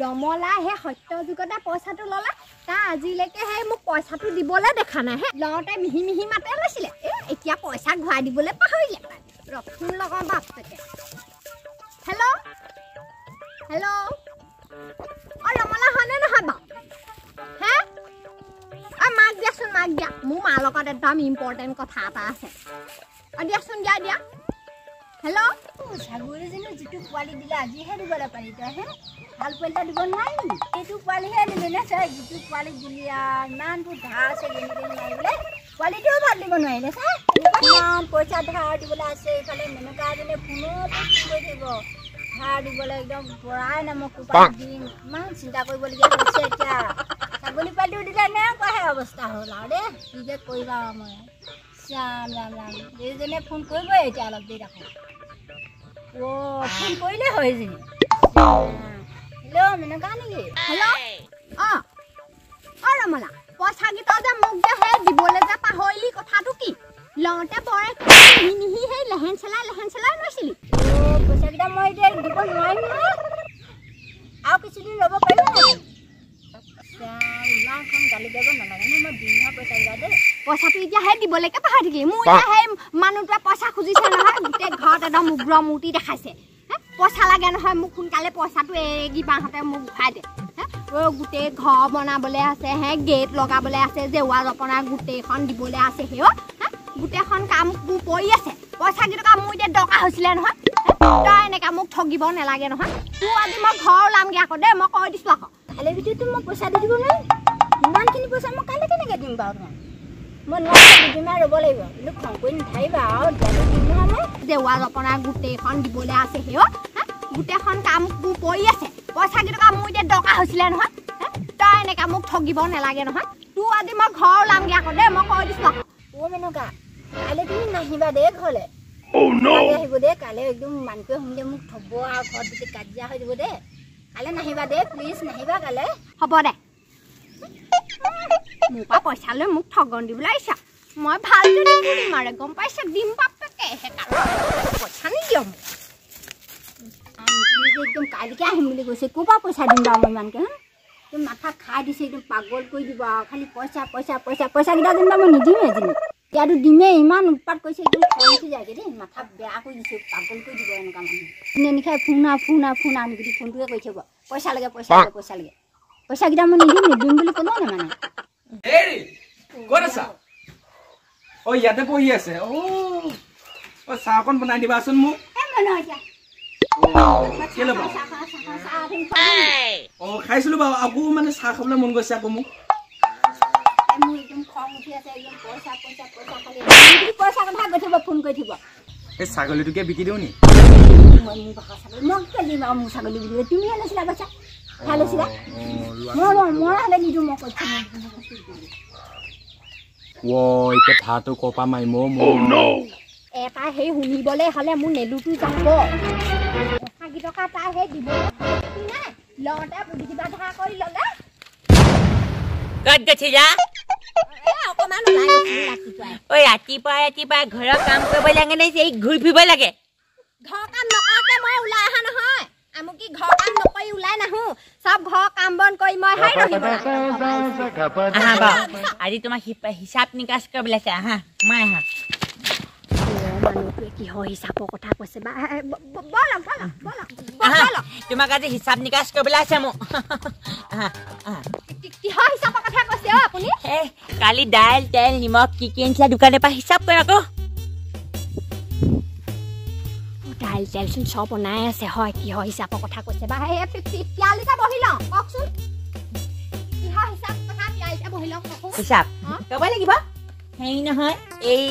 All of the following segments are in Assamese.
দমলা সেই সত্য যুগতে পইচাটো ল'লে তাৰ আজিলৈকে সেই মোক পইচাটো দিবলৈ দেখা নাই হে। লওঁতে মিহি মিহি মাতে লৈছিলে। এ এতিয়া পইচা ঘূৰাই দিবলৈ পাহৰিলে। ৰখোন লগৰ বাপেকে হেল্ল' হেল্ল' অ ৰমলা হয়নে নহয় বাৰু? হে? অ মাক দিয়াচোন মাক দিয়া। মোৰ মাৰ লগত একদম ইম্পৰ্টেণ্ট কথা এটা আছে। অ দিয়াচোন দিয়া দিয়া। হেল্ল' ছাগলীজনী যিটো পোৱালি দিলে আজিহে দিবলৈ পাৰি তই হে ভাল পোৱালি এটা দিব নোৱাৰি। এইটো পোৱালিহে দিলি নে চাই যিটো পোৱালি দিলি আৰু ইমানটো ধাৰ আছে যেনেকৈ মাৰিবলৈ পোৱালিটোও ভাল দিব নোৱাৰিলে চাই ইমান পইচা ধাৰ দিবলৈ আছে এইফালে মেনকা এজনীয়ে ফোনতে ফোন কৰি থাকিব। ধাৰ দিবলৈ একদম পৰাই নামক কোপাই দিম। ইমান চিন্তা কৰিবলগীয়া হৈছে এতিয়া। ছাগলী পোৱালিটো দিলে এনেকুৱাহে অৱস্থা হ'ল আৰু দেই কি যে কৰিবা আৰু মই। ৰাম ৰাম ৰাম। এইজনীয়ে ফোন কৰিবই এতিয়া অলপ দেৰি ৰাখোঁ অ' ফোন কৰিলে হয় এজনী হেল্ল' মেনকা নেকি হেল্ল' অ। অ ৰমলা পইচাকেইটা যে মোক যে সেই দিবলৈ যে পাহৰিলি কথাটো কি? লওঁতে বৰে মিহি মিহি সেই লেহেন চেলাই লেহেন চেলাই লৈছিলি। অ' পইচাকেইটা মই এতিয়া দিব নোৱাৰিম নহয়। আৰু কিছুদিন পাৰিব নেকি ইমানখন গালি পাৰিব নালাগে নহয় মই দিম নহয় পইচাকেইটা দেই। পইচাটো এতিয়া সেই দিবলৈকে পাহৰি থাকিলি মোৰ এতিয়া সেই মানুহটোৱে পইচা খুজিছে নহয় গোটেই ঘৰত একদম উগ্ৰ মূৰ্তি দেখাইছে। হে পইচা লাগে নহয় মোক সোনকালে পইচাটো এগি বাহঁতে মোক ঘূৰাই দে। হে অ, গোটেই ঘৰ বনাবলৈ আছে হে গেট লগাবলৈ আছে জেওৱা জপনা গোটেইখন দিবলৈ আছে সেই গোটেইখন কাম মোৰ পৰি আছে। পইচা কেইটকা মোৰ এতিয়া দৰকাৰ হৈছিলে নহয়। হে? তই এনেকৈ মোক ঠগিব নালাগে নহয়। তোৰ আজি মই ঘৰ ওলামগৈ আকৌ দেই মই কৈ দিছোঁ আকৌ। কালিৰ ভিতৰতো মই পইচা দি দিব নোৱাৰিম। ইমানখিনি পইচা মই কাইলৈ কেনেকৈ দিম বাৰু তোমাক? মই নোৱাৰিম দুদিনমান ৰ'ব লাগিব কিন্তু খং কৰি নাথাকিবা আৰু দিয়াটো দিম নহয় মই জেওৱা জপনা গোটেইখন দিবলৈ আছে সেই অ' হা? গোটেইখন কাম মোৰ পৰি আছে পইচা কেইটকা মোৰ এতিয়া দৰকাৰ হৈছিলে নহয় হা? তই এনেকৈ মোক ঠগিব নালাগে নহয় তোৰ আজি মই ঘৰ ওলামগৈ আকৌ দেই মই কৈ দিছোঁ অ' মেনকা কাইলৈ তুমি নাহিবা দেই ঘৰলৈ আহিব দেই কাইলৈ একদম মানুহটোৱে শুনিলে মোক থ'ব আৰু ঘৰত গোটেই কাজিয়া হৈ যাব দেই কাইলৈ নাহিবা দেই প্লিজ নাহিবা কাইলৈ হ'ব দে মোৰ পৰা পইচা লৈ মোক ঠগন দিবলৈ আহিছা মই ভাল যদি দিম আৰু গম পাইছে দিম বাপেকে পইচা নিদিয় মোক একদম কাইলৈকে আহিম বুলি কৈছে ক'ৰ পৰা পইচা দিম বাৰু মই ইমানকৈ হা একদম মাথা খাই দিছে একদম পাগল কৰি দিব আৰু খালি পইচা পইচা পইচা পইচাকেইটা যেনিবা মই নিদিওঁৱে এজনী এতিয়াতো দিমেই ইমান উৎপাত কৰিছে একদম উঠি যায়গৈ দেই মাথা বেয়া কৰি দিছে পাগল কৰি দিব এনেকুৱা মানুহ এনে নিশাই ফোন আৰু ফোন আৰু ফোন নিবিদি ফোনটোকে কৰি থাকিব পইচা লাগে পইচা লাগে পইচা লাগে পইচাকেইটা মই নিদিম নিদিম বুলি ক'লে নামানে হেৰি ক'ত আছা অ ইয়াতে বহি আছে অ অ চাহ অকণ বনাই দিবাচোন মোক অ তুমি খাইছিলো বাৰু আকৌ মানে চাহ খাবলৈ মন গৈছে আকৌ মোক এই পইচা পইচা পইচা পইচা ছাগলীটোকে বিকি দিওঁ নি ছাগলী মই কিয় দিম অ, লোৱা। মই মই হ'লে নিদিওঁ মই কৈছোঁ ৱ এতিয়া ধাৰটো ক'ৰ পৰা মাৰিম এটা সেই শুনিবলৈ হ'লে মোৰ নেলুটো যাব পইচা কেইটকা তাই সেই নাই লওঁতে বুদ্ধি বাধা কৰি ল'লে ক'ত গৈছিলা অকণমান ঐ ৰাতিপুৱা ৰাতিপুৱা ঘৰৰ কাম কৰিব লাগে নে ঘূৰি ফুৰিব লাগে ঘৰ কাম নকৰাকে মই ওলাই অহা নহয় আমুকি ঘৰ কাম নকৰি ওলাই নাহো? চব ঘৰ কাম বন কৰি মই হাই আহা বাৰু আজি হিপ- হিচাপ নিকাচ কৰিব লাগিছে আহা সোমাই আহা। মানুহটোৱে কিহৰ হিচাপৰ কথা কৈছে বা এ, ব- ব- ব'লক ব'লক ব'লক আহা ব'লক তোমাক আজি হিচাপ নিকাচ কৰিবলৈ আছে মোক আহা আহা। কি- কিহৰ হিচাপৰ কথা কৈছে অ আপুনি? এই কালি দাইল তেল নিমখ কি কি আনিছিলা দোকানৰ পৰা হিচাপ কৰা আকৌ। দাইল তেলচোন চব বনাই আছে হয় কিহৰ হিচাপৰ কথা কৈছে। বা পি- পিয়ালিতে বহি লওঁ কওকচোন। কিহৰ হিচাপ কথা পিয়ালিতে বহি লওঁ কওকচোন। হিচাপ? হা? ক'ব লাগিব। হেৰি নহয় এই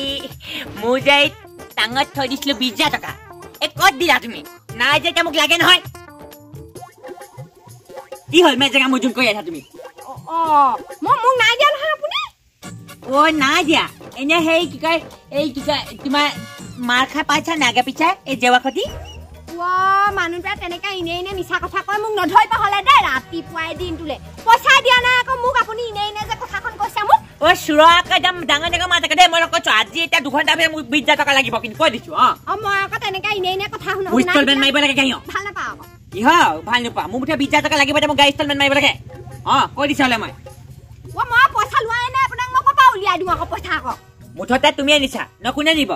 মোৰ যে এই টাঙত থৈ দিছিলো বিছ হাজাৰ টকা। এই ক'ত দিলা তুমি? নাই যে এতিয়া মোক লাগে নহয়। কি হ'ল মেজেঙা মোজুম কৰি আছা তুমি? অ- অ মই মোক নাই দিয়া নহয় আপুনি? অ' নাই দিয়া। এনে সেই কি কয় এই কি কয় তোমাৰ মাৰ খাই পাইছা নাগে পিছাই এই জেৱা খতি? অ' মানুহটোৱে তেনেকে এনে এনে মিছা কথা কয় মোক নধৰিব হ'লে দেই ৰাতিপুৱাই দিনটোলে পইচা দিয়া নাই আকৌ মোক আপুনি যে কথাখন কৈছে মোক। চোৰাকে একদম ডাঙৰ ডাঙৰ মাত দেই মই কৈছো আজি এতিয়া দুঘণ্টা পিছত মোক হাজাৰ টকা লাগিব কিন্তু কৈ দিছো অ' মই আকৌ তেনেকে কথা শুনো ইনষ্টলমেণ্ট মাৰিব লাগে গাড়ী ভাল নাপাওঁ আকৌ। কিহ ভাল নোপোৱা বিছ হাজাৰ টকা লাগিব এতিয়া মোক গাড়ী ইনষ্টলমেণ্ট মাৰিব লাগে। অঁ কৈ দিছোঁ হ'লে মই। মই পইচা লোৱাই নাই আপোনাক মই ক'ৰ পৰা উলিয়াই দিওঁ আকৌ পইচা আকৌ? মুঠতে তুমি আনিছা ন কোনে নিব।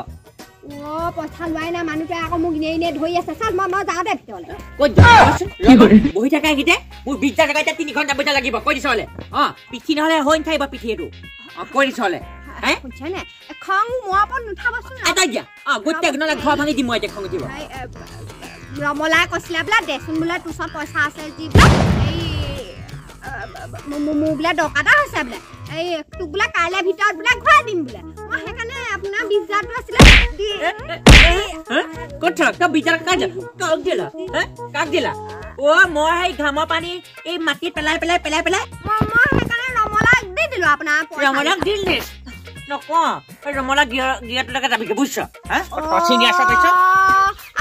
অ পইচা লোৱাই নাই মানুহটোৱে আকৌ মোক এনেই এনেই ধৰি আছে। চাল মই মই যাওঁ দে ভিতৰলৈ। ক'ত যোৱাচোন? লগত বহি থাকা এইকেইটা? মোৰ বিছ হাজাৰ টকা এতিয়া তিনি ঘণ্টা পইচা লাগিব কৈ দিছোঁ হ'লে। অঁ পিঠি নহ'লে হৈ নাথাকিব পিঠি এইটো। অঁ কৈ দিছোঁ হ'লে। হে? শুনিছে নে? খং মোৰ ওপৰত নুঠাবচোন এটা দিয়া। অঁ গোটেই নহ'লে ঘৰ ভাঙি দিম মই এতিয়া খং উঠিব। এই, এ, ৰমলাই কৈছিলে বোলে দেচোন বোলে তোৰ ওচৰত পইচা আছে যি এই মোৰ- বোলে দৰকাৰ এটা হৈছে বোলে। এই তোক বোলে কাইলৈ ভিতৰত বোলে ঘূৰাই দিম বোলে। মই সেইকাৰণে আপোনাৰ বিছ হাজাৰটো আছিলে দি- হা? ক'ত থ তই বিছ হাজাৰ কাক কাক দিলা? হা? কাক দিলা? অ' মই সেই ঘামৰ পানী এই মাটিত পেলাই পেলাই পেলাই পেলাই। মই মই সেইকাৰণে ৰমলাক দি দিলো আপোনাৰ পইচা। ৰমলাক দিল? দে নকওঁ। এই ৰমলাক গিয়াটোলৈকে যাবিগে বুজিছ? হা? আছ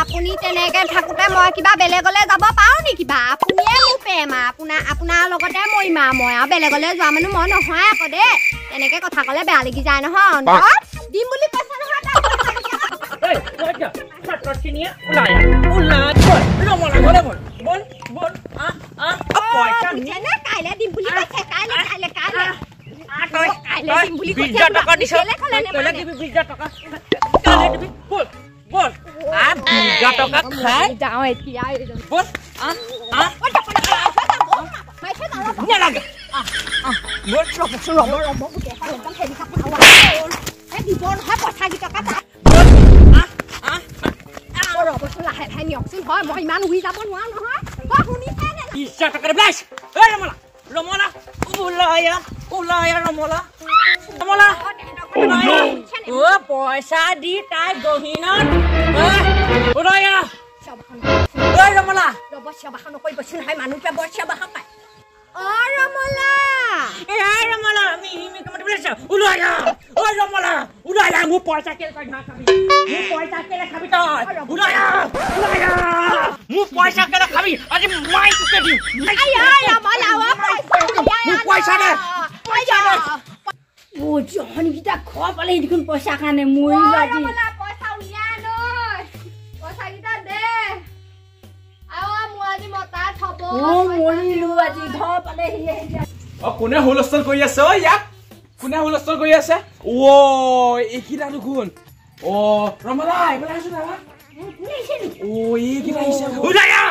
আপুনি তেনেকে থাকোতে মই কিবা বেলেগলৈ যাব পাৰো নি কিবা আপুনিয়ে মোৰ প্ৰেম আপোনাৰ আপোনাৰ লগতে মৰিম আৰু মই আৰু বেলেগলৈ যোৱা মানুহ মই নহয় আকৌ দেই। তেনেকে কথা ক'লে বেয়া লাগি যায় নহয় অন্তৰত। দিম বুলি কৈছে নহয়? কাইলৈ দিম বুলি কৈছে কাইলৈ কাইলৈ কাইলৈ। gato ka khai dao et ki ai bol ah ah what the fuck mai che dao nya lag ah ah bol chok chok ro ro bo ke ha dam he ka pa wa he di bon ha pa sa ji ka ka bol ah ah ro bo chok la he he nyok sin hoi mo hi man hui da bon wa no ha ba hu ni ta ne i sha ta ka blas he ro mala ro mala ula ya ula ya ro mala ro mala Oh, boy, Sadi, Tai, Gohinan. Oh, boy. 不答应。小巴汉，饿什么了？要不小巴汉都回不青海嘛，侬别把小巴汉买。饿什么了？饿什么了？你你你怎么这么事？不答应。饿什么了？不答应，我包一下给他吃。我包一下给他吃着。不答应，不答应。我刮一下给他看病，俺的妈呀，这病！哎呀哎呀，妈呀，我刮一下，我刮一下的，刮一下的。我叫你，你咋夸不来？你跟刮下看的，没啥的。অ কোনে হুলস্থল কৰি আছে? অ ইয়াত কোনে হুলস্থল কৰি আছে? অ' এইকেইটা দেখোন অ ৰমলা এইফালে আহিছো না অ এইকেইটা আহিছে। ওলায়া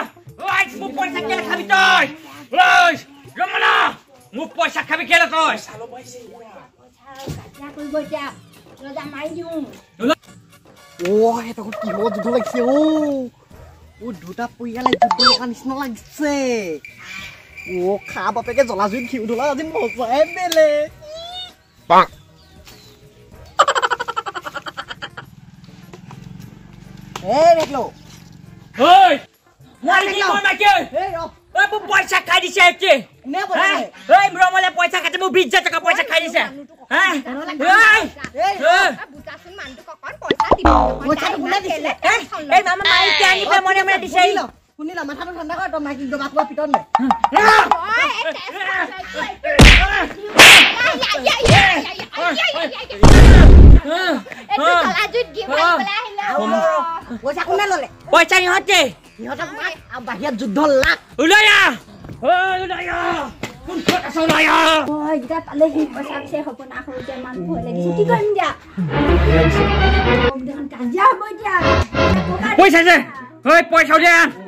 দুটা পৰিয়ালে যুদ্ধ লগা নিচিনা লাগিছে। ও খা বাপেকে জ্বলা জুইত ঘিউ ধলা আজি মজাই বেলে মানুহটো অকণ পইচা দিব। মানে দিছে। আহিলো শুনিলা মাথাটো ঠাণ্ডা কৰ তই মাইকী ডবা কোৱা পিতন পইচা কোনে ল'লে পইচা ইহঁতে বাহিৰত যুদ্ধ লাভ ওলায়া পইচা যে পইচা দিয়া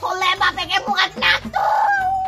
Thôi lên bà phải em một ngặt nát thôi